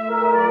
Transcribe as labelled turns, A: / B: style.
A: Música